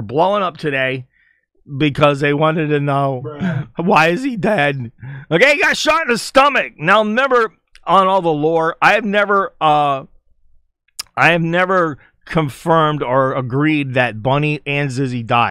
were blowing up today because they wanted to know why is he dead. Okay, he got shot in the stomach. Now remember on all the lore, I have never uh I have never confirmed or agreed that Bunny and Zizzy died.